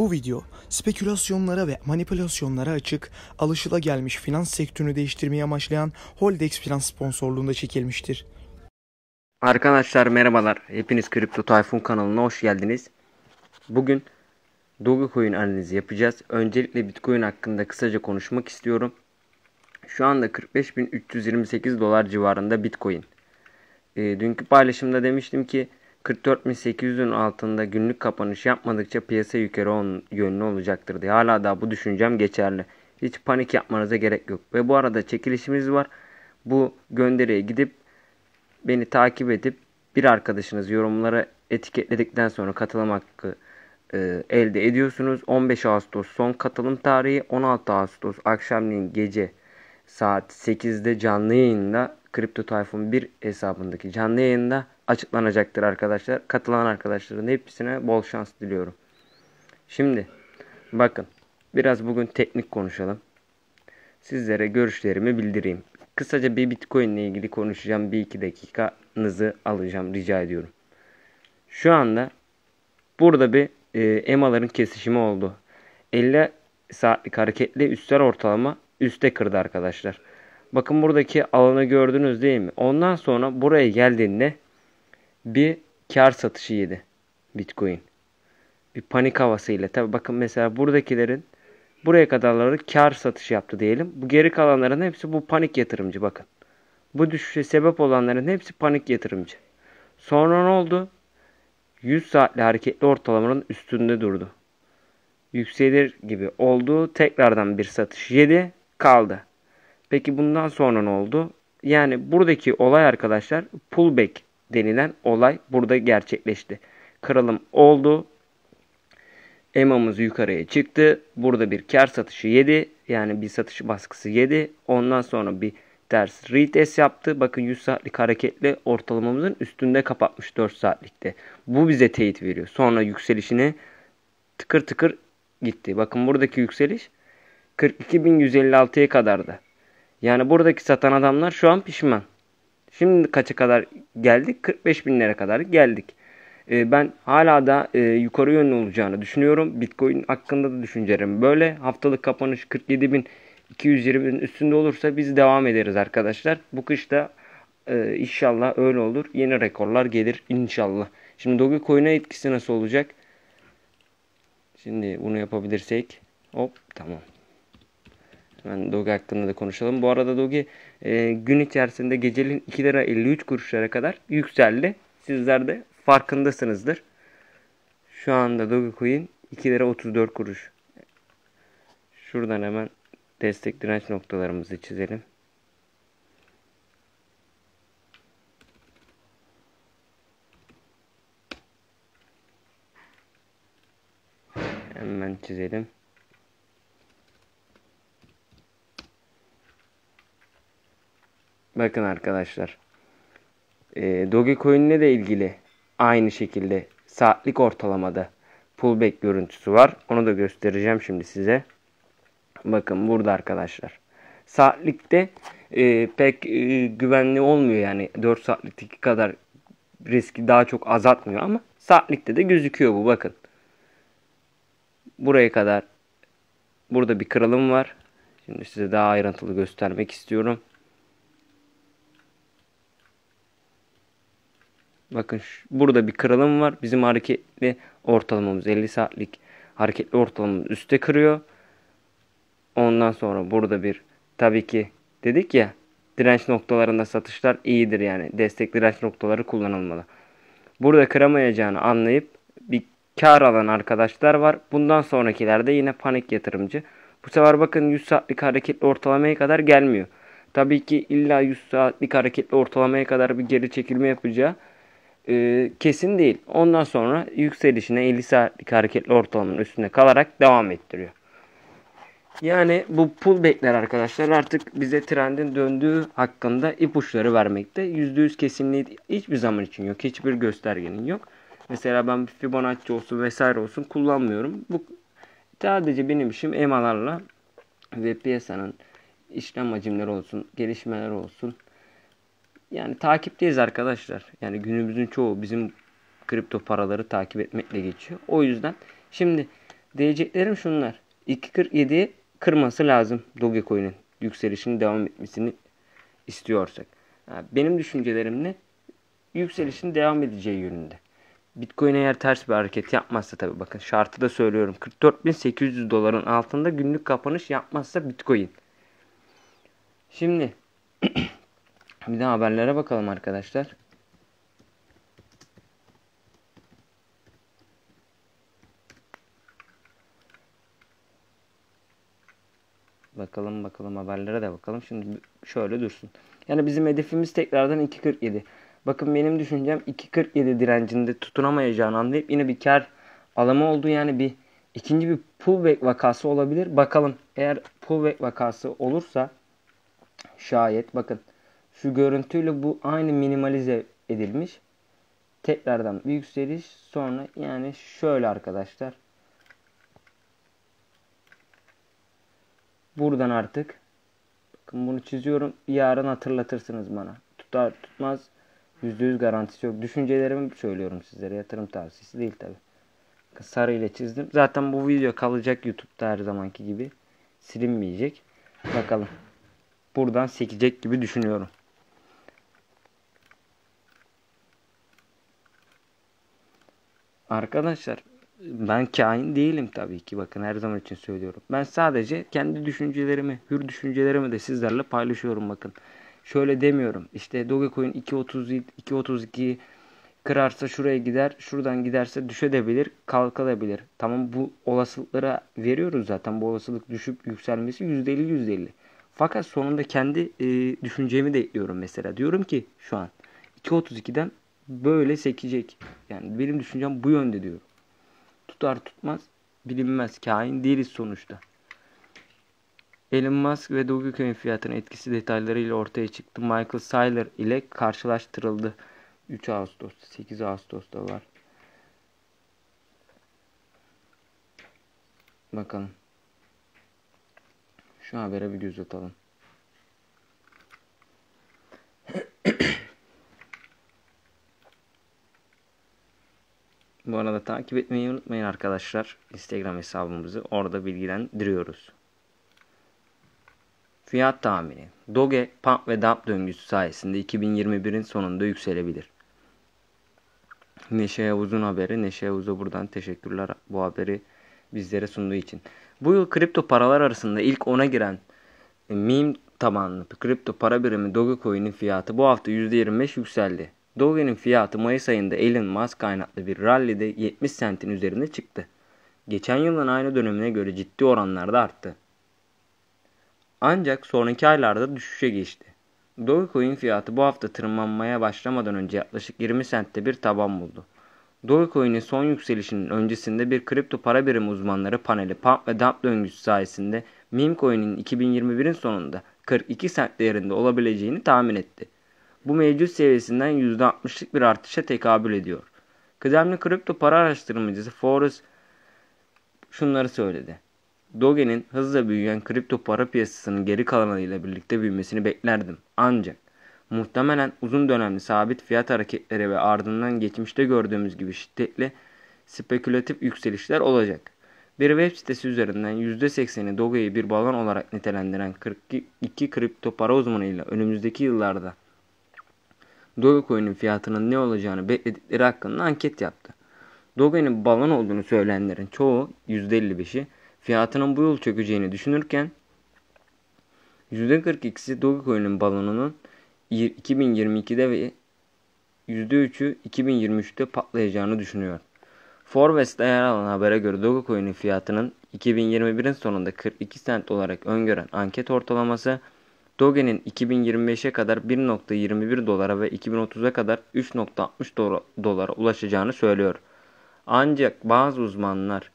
Bu video spekülasyonlara ve manipülasyonlara açık, alışılagelmiş finans sektörünü değiştirmeye amaçlayan Holdex Finans sponsorluğunda çekilmiştir. Arkadaşlar merhabalar. Hepiniz Kripto Tayfun kanalına hoş geldiniz. Bugün Dogecoin analizi yapacağız. Öncelikle Bitcoin hakkında kısaca konuşmak istiyorum. Şu anda 45.328 dolar civarında Bitcoin. E, dünkü paylaşımda demiştim ki 44.800'ün altında günlük kapanış yapmadıkça piyasa yukarı yönlü olacaktır diye. Hala daha bu düşüncem geçerli. Hiç panik yapmanıza gerek yok. Ve bu arada çekilişimiz var. Bu gönderiye gidip beni takip edip bir arkadaşınız yorumlara etiketledikten sonra katılım hakkı e, elde ediyorsunuz. 15 Ağustos son katılım tarihi 16 Ağustos akşamleyin gece saat 8'de canlı yayında Kripto Tayfun 1 hesabındaki canlı yayında açıklanacaktır arkadaşlar. Katılan arkadaşların hepsine bol şans diliyorum. Şimdi bakın biraz bugün teknik konuşalım. Sizlere görüşlerimi bildireyim. Kısaca bir Bitcoin ile ilgili konuşacağım. Bir iki dakikanızı alacağım rica ediyorum. Şu anda burada bir e, EMA'ların kesişimi oldu. 50 saatlik hareketli üstel ortalama üste kırdı arkadaşlar. Bakın buradaki alanı gördünüz değil mi? Ondan sonra buraya geldiğinde bir kar satışı yedi Bitcoin. Bir panik havasıyla. Tabi bakın mesela buradakilerin buraya kadarları kar satışı yaptı diyelim. Bu geri kalanların hepsi bu panik yatırımcı bakın. Bu düşüşe sebep olanların hepsi panik yatırımcı. Sonra ne oldu? 100 saatli hareketli ortalamanın üstünde durdu. Yükselir gibi oldu. Tekrardan bir satış yedi. Kaldı. Peki bundan sonra ne oldu? Yani buradaki olay arkadaşlar pullback denilen olay burada gerçekleşti. Kırılım oldu. EMA'mız yukarıya çıktı. Burada bir kar satışı yedi. Yani bir satış baskısı yedi. Ondan sonra bir ters retest yaptı. Bakın 100 saatlik hareketli ortalamamızın üstünde kapatmış 4 saatlikte. Bu bize teyit veriyor. Sonra yükselişine tıkır tıkır gitti. Bakın buradaki yükseliş 42.156'ya kadardı. Yani buradaki satan adamlar şu an pişman. Şimdi kaça kadar geldik? 45 binlere kadar geldik. Ee, ben hala da e, yukarı yönlü olacağını düşünüyorum. Bitcoin hakkında da düşüncelerim böyle. Haftalık kapanış 47 bin 220'nin üstünde olursa biz devam ederiz arkadaşlar. Bu kışta e, inşallah öyle olur. Yeni rekorlar gelir inşallah. Şimdi Dogecoin'e etkisi nasıl olacak? Şimdi bunu yapabilirsek. Hop tamam. Hemen Doge hakkında da konuşalım. Bu arada Doge e, gün içerisinde gecenin 2 lira 53 kuruşlara kadar yükseldi. Sizler de farkındasınızdır. Şu anda Dogecoin 2 lira 34 kuruş. Şuradan hemen destek direnç noktalarımızı çizelim. Hemen çizelim. Bakın arkadaşlar. E, Dogecoin ile de ilgili aynı şekilde saatlik ortalamada pullback görüntüsü var. Onu da göstereceğim şimdi size. Bakın burada arkadaşlar. Saatlikte e, pek e, güvenli olmuyor yani 4 saatlikteki kadar riski daha çok azaltmıyor ama saatlikte de gözüküyor bu bakın. Buraya kadar burada bir kırılım var. Şimdi size daha ayrıntılı göstermek istiyorum. Bakın burada bir kırılım var. Bizim hareketli ortalamamız 50 saatlik hareketli ortalamamız üste kırıyor. Ondan sonra burada bir tabii ki dedik ya direnç noktalarında satışlar iyidir yani. Destek direnç noktaları kullanılmalı. Burada kıramayacağını anlayıp bir kar alan arkadaşlar var. Bundan sonrakilerde yine panik yatırımcı. Bu sefer bakın 100 saatlik hareketli ortalamaya kadar gelmiyor. Tabii ki illa 100 saatlik hareketli ortalamaya kadar bir geri çekilme yapacağı e, kesin değil. Ondan sonra yükselişine 50 saatlik hareketli ortalamanın üstünde kalarak devam ettiriyor. Yani bu pullbackler arkadaşlar artık bize trendin döndüğü hakkında ipuçları vermekte. %100 kesinliği hiçbir zaman için yok. Hiçbir göstergenin yok. Mesela ben Fibonacci olsun vesaire olsun kullanmıyorum. Bu sadece benim işim EMA'larla ve piyasanın işlem hacimleri olsun, gelişmeler olsun, yani takipteyiz arkadaşlar. Yani günümüzün çoğu bizim kripto paraları takip etmekle geçiyor. O yüzden şimdi Diyeceklerim şunlar. 2.47'yi kırması lazım Dogecoin'in yükselişinin devam etmesini istiyorsak. Benim düşüncelerim ne? Yükselişin devam edeceği yönünde. Bitcoin eğer ters bir hareket yapmazsa tabi bakın şartı da söylüyorum. 44.800 doların altında günlük kapanış yapmazsa Bitcoin. Şimdi bir de haberlere bakalım arkadaşlar. Bakalım bakalım haberlere de bakalım. Şimdi şöyle dursun. Yani bizim hedefimiz tekrardan 2.47. Bakın benim düşüncem 2.47 direncinde tutunamayacağını anlayıp yine bir kar alımı oldu. Yani bir ikinci bir pullback vakası olabilir. Bakalım eğer pullback vakası olursa şayet bakın şu görüntüyle bu aynı minimalize edilmiş. Tekrardan bir yükseliş sonra yani şöyle arkadaşlar. Buradan artık bakın bunu çiziyorum. Yarın hatırlatırsınız bana. Tutar tutmaz %100 garantisi yok. Düşüncelerimi söylüyorum sizlere. Yatırım tavsiyesi değil tabi. Sarı ile çizdim. Zaten bu video kalacak YouTube'da her zamanki gibi. Silinmeyecek. Bakalım. Buradan sekecek gibi düşünüyorum. Arkadaşlar ben kain değilim tabii ki. Bakın her zaman için söylüyorum. Ben sadece kendi düşüncelerimi, hür düşüncelerimi de sizlerle paylaşıyorum bakın. Şöyle demiyorum. İşte Dogecoin 2.30 2.32 kırarsa şuraya gider. Şuradan giderse düşebilir, kalkabilir. Tamam bu olasılıklara veriyoruz zaten. Bu olasılık düşüp yükselmesi %50 %50. Fakat sonunda kendi e, düşüncemi de ekliyorum mesela. Diyorum ki şu an 2.32'den böyle sekecek. Yani benim düşüncem bu yönde diyorum. Tutar tutmaz bilinmez. Kain değiliz sonuçta. Elon Musk ve Dogecoin fiyatının etkisi detaylarıyla ortaya çıktı. Michael Saylor ile karşılaştırıldı. 3 Ağustos, 8 Ağustos'ta var. Bakalım. Şu habere bir göz atalım. Bu arada takip etmeyi unutmayın arkadaşlar. Instagram hesabımızı orada bilgilendiriyoruz. Fiyat tahmini. Doge, pump ve dump döngüsü sayesinde 2021'in sonunda yükselebilir. Neşe Yavuz'un haberi. Neşe Yavuz'a buradan teşekkürler bu haberi bizlere sunduğu için. Bu yıl kripto paralar arasında ilk ona giren e, meme tabanlı kripto para birimi Dogecoin'in fiyatı bu hafta %25 yükseldi. Doge'nin fiyatı Mayıs ayında Elon Musk kaynaklı bir rallide 70 sentin üzerine çıktı. Geçen yılın aynı dönemine göre ciddi oranlarda arttı. Ancak sonraki aylarda düşüşe geçti. Dogecoin fiyatı bu hafta tırmanmaya başlamadan önce yaklaşık 20 sentte bir taban buldu. Dogecoin'in son yükselişinin öncesinde bir kripto para birimi uzmanları paneli pump ve dump döngüsü sayesinde meme coin'in 2021'in sonunda 42 sent değerinde olabileceğini tahmin etti. Bu mevcut seviyesinden %60'lık bir artışa tekabül ediyor. Kıdemli kripto para araştırmacısı Forrest şunları söyledi. Doge'nin hızla büyüyen kripto para piyasasının geri kalanıyla birlikte büyümesini beklerdim. Ancak muhtemelen uzun dönemli sabit fiyat hareketleri ve ardından geçmişte gördüğümüz gibi şiddetli spekülatif yükselişler olacak. Bir web sitesi üzerinden %80'i Doge'yi bir balon olarak nitelendiren 42 kripto para uzmanıyla önümüzdeki yıllarda Dogecoin'in fiyatının ne olacağını bekledikleri hakkında anket yaptı. Doge'nin balon olduğunu söyleyenlerin çoğu %55'i fiyatının bu yıl çökeceğini düşünürken %42'si Dogecoin'in balonunun 2022'de ve %3'ü 2023'te patlayacağını düşünüyor. Forbes'te yer alan habere göre Dogecoin'in fiyatının 2021'in sonunda 42 sent olarak öngören anket ortalaması Doge'nin 2025'e kadar 1.21 dolara ve 2030'a kadar 3.60 dolara ulaşacağını söylüyor. Ancak bazı uzmanlar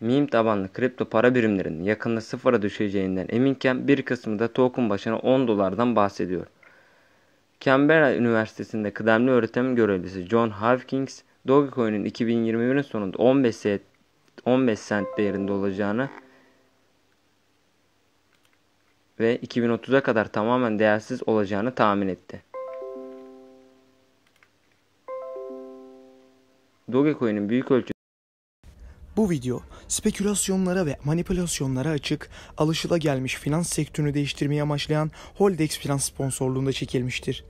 meme tabanlı kripto para birimlerinin yakında sıfıra düşeceğinden eminken bir kısmı da token başına 10 dolardan bahsediyor. Canberra Üniversitesi'nde kıdemli öğretim görevlisi John Hopkins, Dogecoin'in 2021'in sonunda 15 cent, 15 cent değerinde olacağını ve 2030'a kadar tamamen değersiz olacağını tahmin etti. Dogecoin'in büyük ölçüde Bu video spekülasyonlara ve manipülasyonlara açık, alışılagelmiş finans sektörünü değiştirmeyi amaçlayan Holdex Finans sponsorluğunda çekilmiştir.